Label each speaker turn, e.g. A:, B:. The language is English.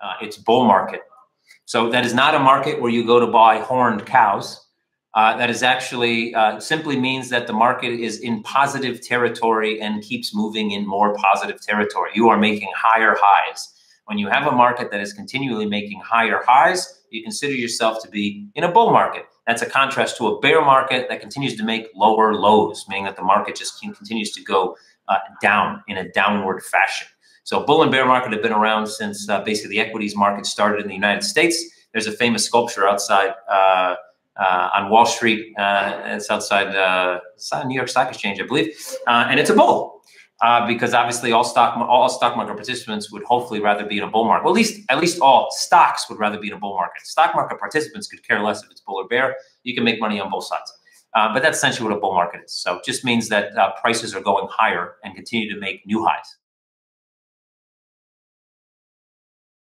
A: Uh, it's bull market. So that is not a market where you go to buy horned cows. Uh, that is actually uh, simply means that the market is in positive territory and keeps moving in more positive territory. You are making higher highs. When you have a market that is continually making higher highs, you consider yourself to be in a bull market. That's a contrast to a bear market that continues to make lower lows, meaning that the market just continues to go uh, down in a downward fashion. So bull and bear market have been around since uh, basically the equities market started in the United States. There's a famous sculpture outside uh, uh, on Wall Street. Uh, it's outside, uh, New York Stock Exchange, I believe, uh, and it's a bull. Because obviously all stock all stock market participants would hopefully rather be in a bull market. Well, at least at least all stocks would rather be in a bull market. Stock market participants could care less if it's bull or bear. You can make money on both sides. Uh, but that's essentially what a bull market is. So it just means that uh, prices are going higher and continue to make new highs.